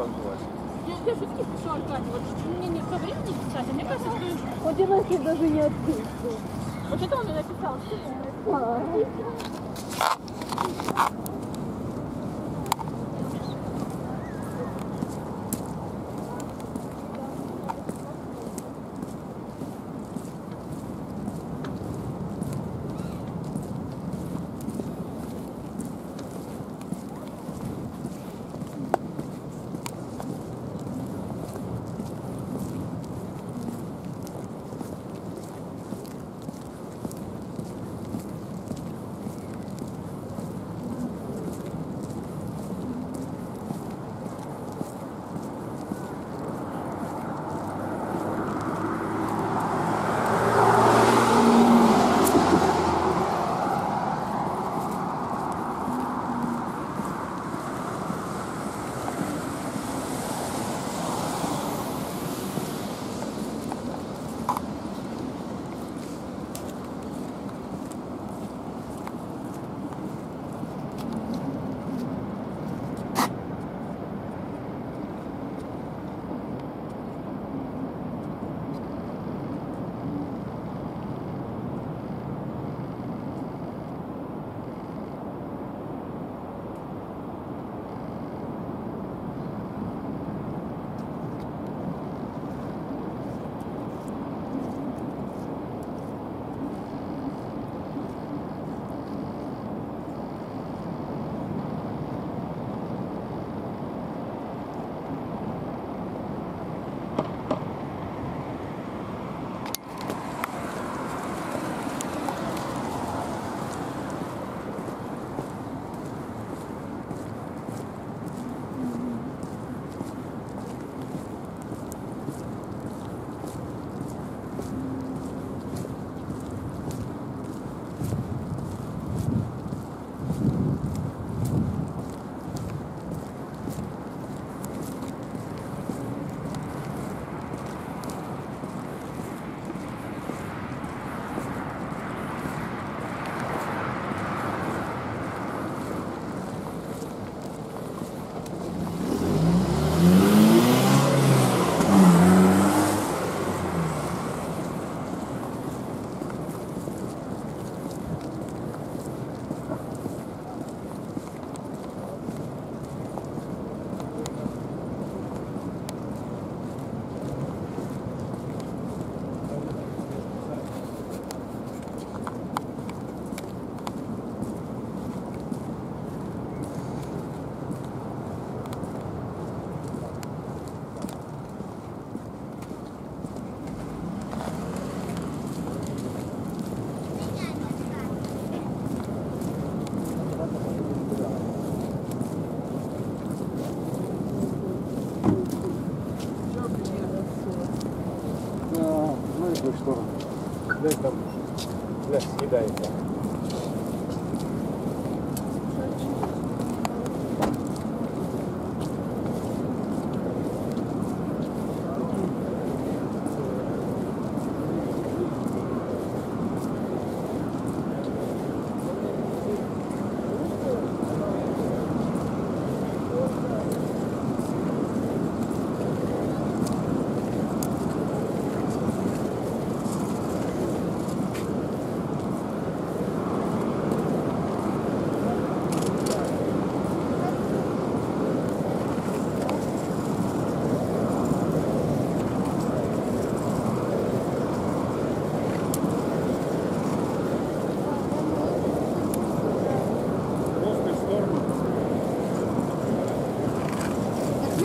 понравилось. Я же пишу, Аркадий, вот мне не по времени писать, а мне кажется, что... Вот Иванки даже не открыл. Вот это он и написал, что он написал.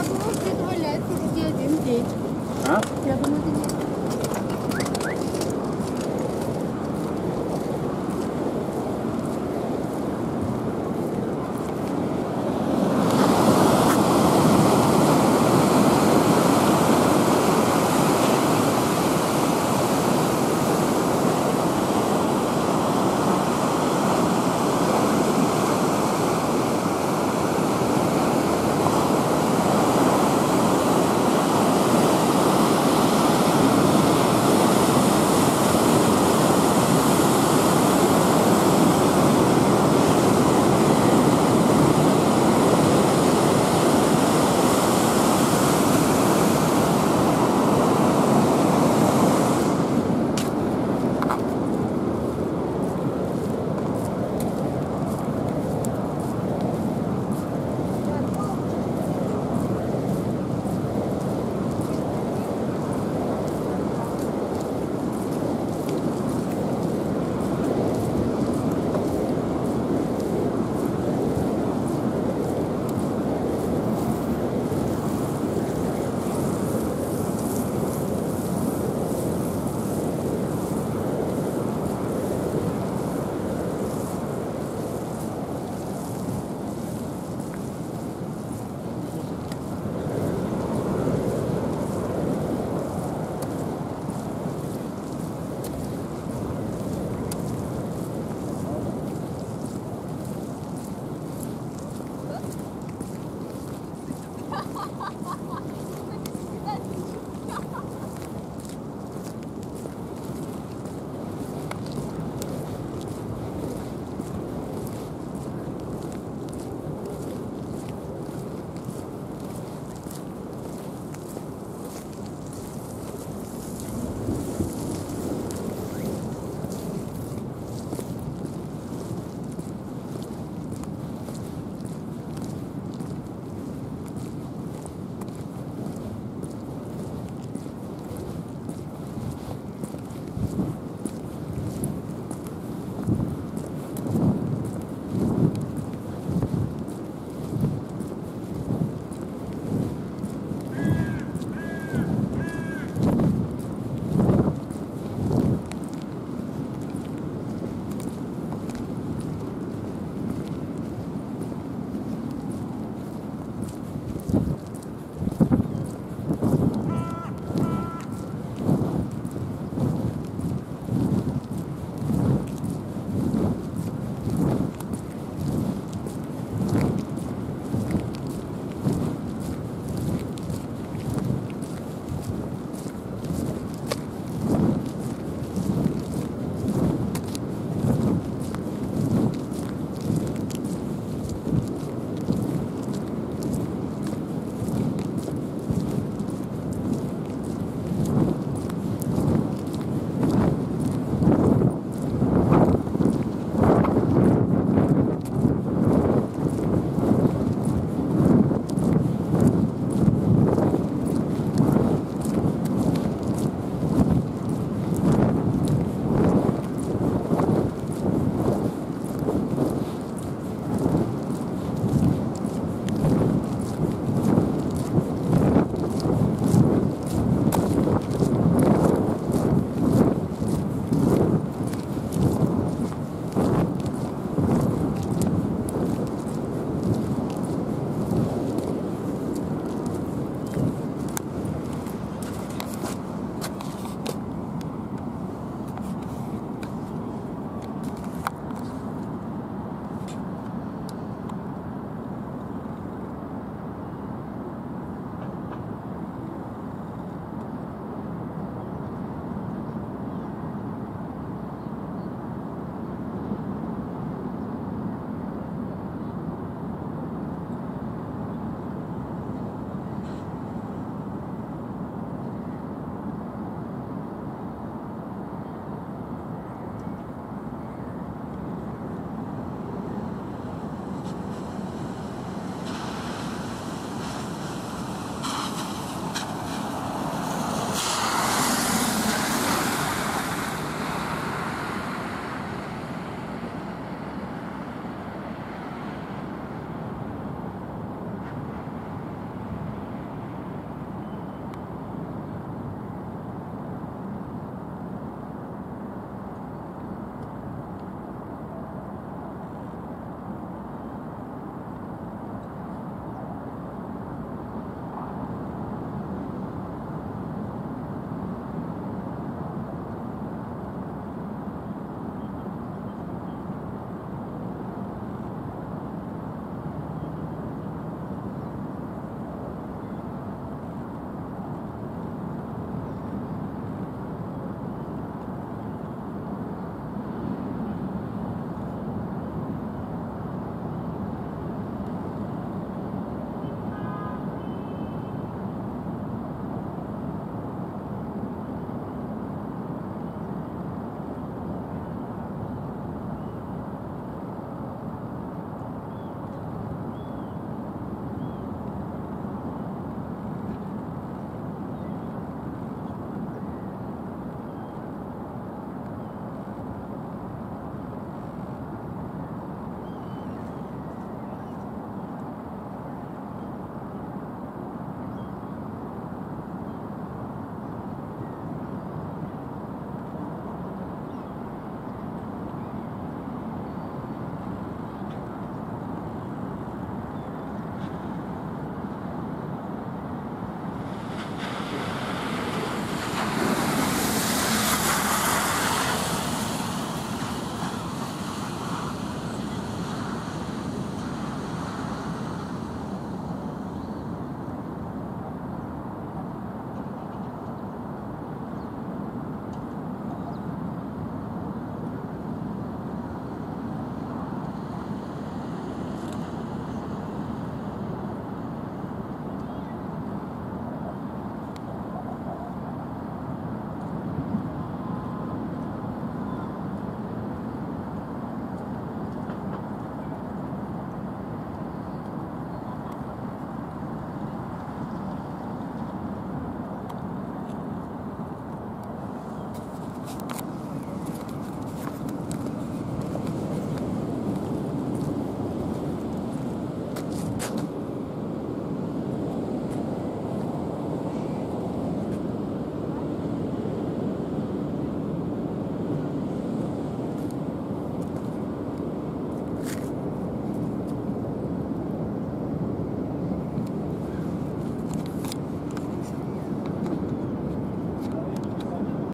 Я думаю, предваляется где один день. А? Я думаю, это не